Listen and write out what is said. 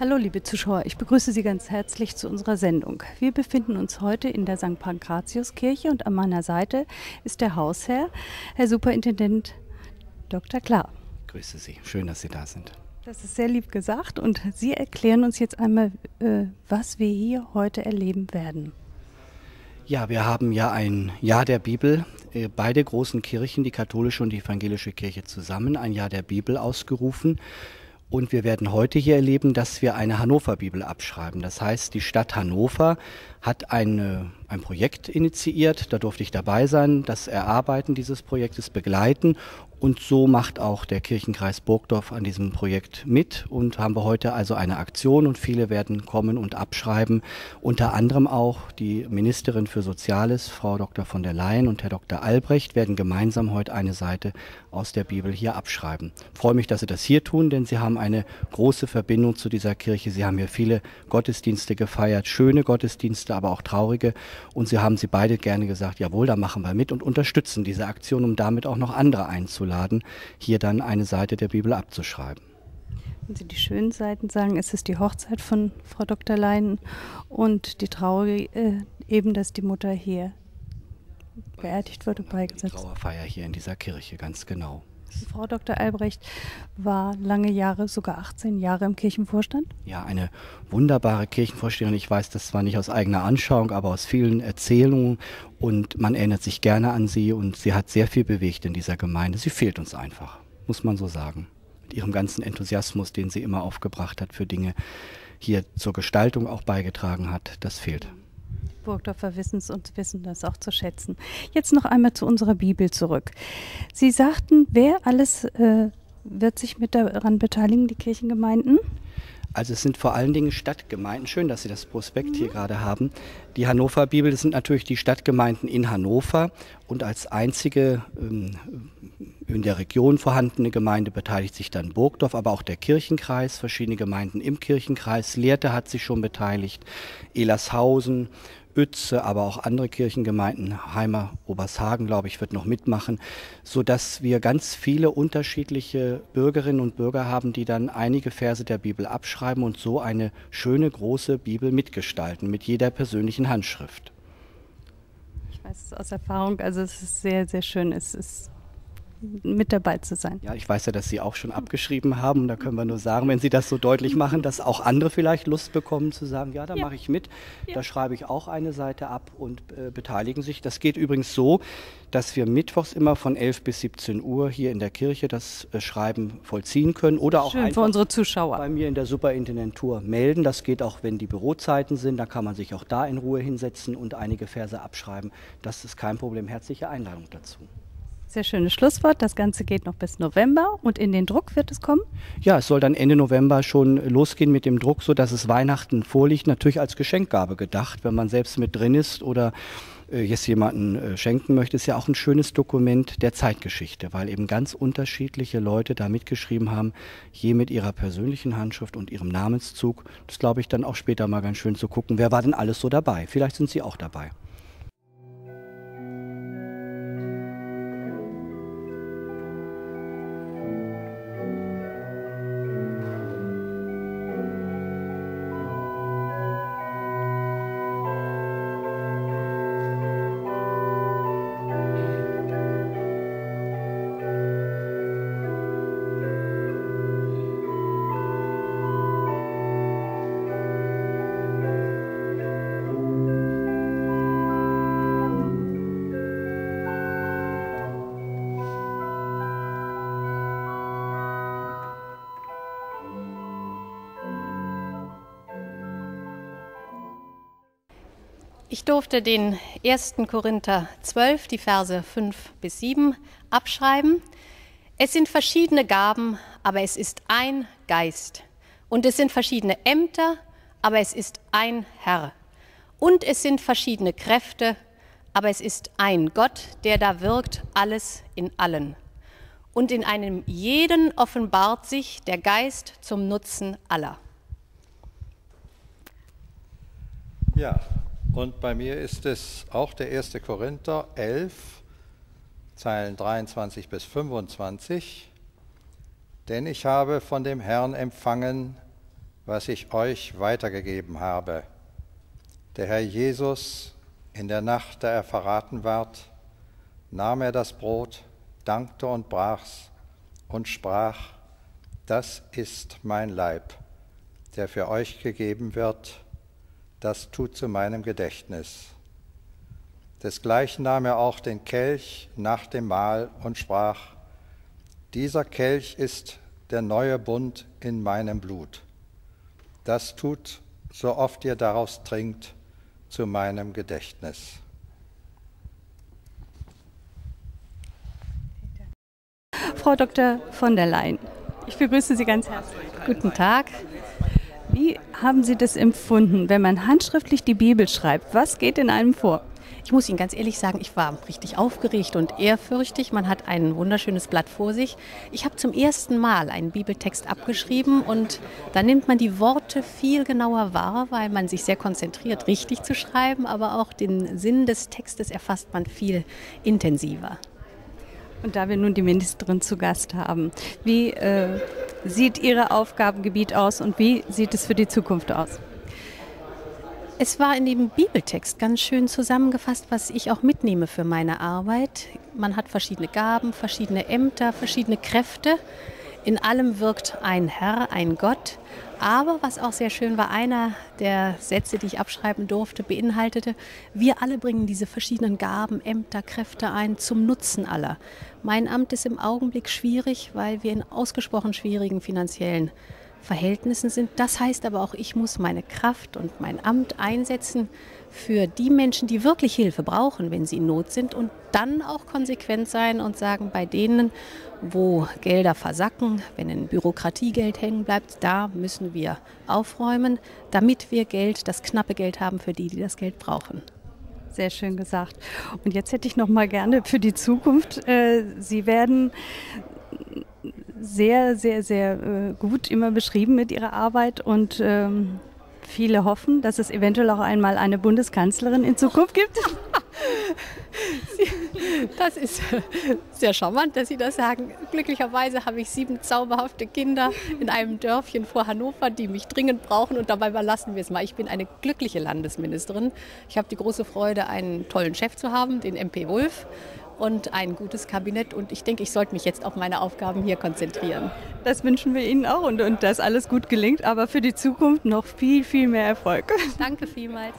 Hallo liebe Zuschauer, ich begrüße Sie ganz herzlich zu unserer Sendung. Wir befinden uns heute in der St. Pankratiuskirche und an meiner Seite ist der Hausherr, Herr Superintendent Dr. Klar. Grüße Sie, schön, dass Sie da sind. Das ist sehr lieb gesagt und Sie erklären uns jetzt einmal, äh, was wir hier heute erleben werden. Ja, wir haben ja ein Jahr der Bibel, äh, beide großen Kirchen, die katholische und die evangelische Kirche zusammen, ein Jahr der Bibel ausgerufen. Und wir werden heute hier erleben, dass wir eine Hannover-Bibel abschreiben. Das heißt, die Stadt Hannover hat eine, ein Projekt initiiert, da durfte ich dabei sein, das Erarbeiten dieses Projektes begleiten und so macht auch der Kirchenkreis Burgdorf an diesem Projekt mit und haben wir heute also eine Aktion und viele werden kommen und abschreiben. Unter anderem auch die Ministerin für Soziales, Frau Dr. von der Leyen und Herr Dr. Albrecht werden gemeinsam heute eine Seite aus der Bibel hier abschreiben. Ich freue mich, dass Sie das hier tun, denn Sie haben eine große Verbindung zu dieser Kirche. Sie haben hier viele Gottesdienste gefeiert, schöne Gottesdienste, aber auch traurige. Und Sie haben sie beide gerne gesagt, jawohl, da machen wir mit und unterstützen diese Aktion, um damit auch noch andere einzuladen hier dann eine Seite der Bibel abzuschreiben. Wenn Sie die schönen Seiten sagen, es ist die Hochzeit von Frau Dr. Leyen und die traurige äh, eben, dass die Mutter hier beerdigt wurde, beigesetzt. Die Trauerfeier hier in dieser Kirche, ganz genau. Frau Dr. Albrecht war lange Jahre, sogar 18 Jahre im Kirchenvorstand? Ja, eine wunderbare Kirchenvorsteherin. Ich weiß das zwar nicht aus eigener Anschauung, aber aus vielen Erzählungen und man erinnert sich gerne an sie und sie hat sehr viel bewegt in dieser Gemeinde. Sie fehlt uns einfach, muss man so sagen. Mit ihrem ganzen Enthusiasmus, den sie immer aufgebracht hat für Dinge, hier zur Gestaltung auch beigetragen hat, das fehlt. Burgdorfer wissen es und wissen das auch zu schätzen. Jetzt noch einmal zu unserer Bibel zurück. Sie sagten, wer alles äh, wird sich mit daran beteiligen, die Kirchengemeinden? Also es sind vor allen Dingen Stadtgemeinden. Schön, dass Sie das Prospekt mhm. hier gerade haben. Die Hannover Bibel, das sind natürlich die Stadtgemeinden in Hannover und als einzige ähm, in der Region vorhandene Gemeinde beteiligt sich dann Burgdorf, aber auch der Kirchenkreis, verschiedene Gemeinden im Kirchenkreis. Lehrte hat sich schon beteiligt, Elershausen, Uetze, aber auch andere Kirchengemeinden, Heimer, Obershagen, glaube ich, wird noch mitmachen, so dass wir ganz viele unterschiedliche Bürgerinnen und Bürger haben, die dann einige Verse der Bibel abschreiben und so eine schöne große Bibel mitgestalten mit jeder persönlichen Handschrift. Ich weiß es aus Erfahrung, also es ist sehr, sehr schön. Es ist mit dabei zu sein. Ja, ich weiß ja, dass Sie auch schon abgeschrieben haben. Da können wir nur sagen, wenn Sie das so deutlich machen, dass auch andere vielleicht Lust bekommen zu sagen, ja, da ja. mache ich mit. Ja. Da schreibe ich auch eine Seite ab und äh, beteiligen sich. Das geht übrigens so, dass wir mittwochs immer von 11 bis 17 Uhr hier in der Kirche das äh, Schreiben vollziehen können oder auch Schön für unsere Zuschauer. bei mir in der Superintendentur melden. Das geht auch, wenn die Bürozeiten sind. Da kann man sich auch da in Ruhe hinsetzen und einige Verse abschreiben. Das ist kein Problem. Herzliche Einladung dazu. Sehr schönes Schlusswort. Das Ganze geht noch bis November und in den Druck wird es kommen? Ja, es soll dann Ende November schon losgehen mit dem Druck, sodass es Weihnachten vorliegt. Natürlich als Geschenkgabe gedacht, wenn man selbst mit drin ist oder äh, jetzt jemanden äh, schenken möchte, ist ja auch ein schönes Dokument der Zeitgeschichte, weil eben ganz unterschiedliche Leute da mitgeschrieben haben, je mit ihrer persönlichen Handschrift und ihrem Namenszug. Das glaube ich dann auch später mal ganz schön zu gucken, wer war denn alles so dabei. Vielleicht sind Sie auch dabei. Ich durfte den 1. Korinther 12, die Verse 5 bis 7 abschreiben. Es sind verschiedene Gaben, aber es ist ein Geist. Und es sind verschiedene Ämter, aber es ist ein Herr. Und es sind verschiedene Kräfte, aber es ist ein Gott, der da wirkt alles in allen. Und in einem jeden offenbart sich der Geist zum Nutzen aller. Ja, und bei mir ist es auch der 1. Korinther 11, Zeilen 23 bis 25. Denn ich habe von dem Herrn empfangen, was ich euch weitergegeben habe. Der Herr Jesus, in der Nacht, da er verraten ward, nahm er das Brot, dankte und brach's und sprach, das ist mein Leib, der für euch gegeben wird, das tut zu meinem Gedächtnis. Desgleichen nahm er auch den Kelch nach dem Mahl und sprach, dieser Kelch ist der neue Bund in meinem Blut. Das tut, so oft ihr daraus trinkt, zu meinem Gedächtnis. Frau Dr. von der Leyen, ich begrüße Sie ganz herzlich. Guten Tag. Haben Sie das empfunden, wenn man handschriftlich die Bibel schreibt? Was geht in einem vor? Ich muss Ihnen ganz ehrlich sagen, ich war richtig aufgeregt und ehrfürchtig. Man hat ein wunderschönes Blatt vor sich. Ich habe zum ersten Mal einen Bibeltext abgeschrieben und da nimmt man die Worte viel genauer wahr, weil man sich sehr konzentriert, richtig zu schreiben, aber auch den Sinn des Textes erfasst man viel intensiver. Und da wir nun die Ministerin zu Gast haben, wie äh, sieht Ihr Aufgabengebiet aus und wie sieht es für die Zukunft aus? Es war in dem Bibeltext ganz schön zusammengefasst, was ich auch mitnehme für meine Arbeit. Man hat verschiedene Gaben, verschiedene Ämter, verschiedene Kräfte. In allem wirkt ein Herr, ein Gott. Aber was auch sehr schön war, einer der Sätze, die ich abschreiben durfte, beinhaltete, wir alle bringen diese verschiedenen Gaben, Ämter, Kräfte ein zum Nutzen aller. Mein Amt ist im Augenblick schwierig, weil wir in ausgesprochen schwierigen finanziellen Verhältnissen sind. Das heißt aber auch, ich muss meine Kraft und mein Amt einsetzen für die Menschen, die wirklich Hilfe brauchen, wenn sie in Not sind und dann auch konsequent sein und sagen, bei denen, wo Gelder versacken, wenn ein Bürokratiegeld hängen bleibt, da müssen wir aufräumen, damit wir Geld, das knappe Geld haben für die, die das Geld brauchen. Sehr schön gesagt. Und jetzt hätte ich noch mal gerne für die Zukunft. Äh, sie werden sehr, sehr, sehr äh, gut immer beschrieben mit ihrer Arbeit und ähm, viele hoffen, dass es eventuell auch einmal eine Bundeskanzlerin in Zukunft gibt. Das ist sehr charmant, dass Sie das sagen. Glücklicherweise habe ich sieben zauberhafte Kinder in einem Dörfchen vor Hannover, die mich dringend brauchen und dabei überlassen wir es mal. Ich bin eine glückliche Landesministerin. Ich habe die große Freude, einen tollen Chef zu haben, den MP Wulff und ein gutes Kabinett. Und ich denke, ich sollte mich jetzt auf meine Aufgaben hier konzentrieren. Das wünschen wir Ihnen auch und, und dass alles gut gelingt, aber für die Zukunft noch viel, viel mehr Erfolg. Danke vielmals.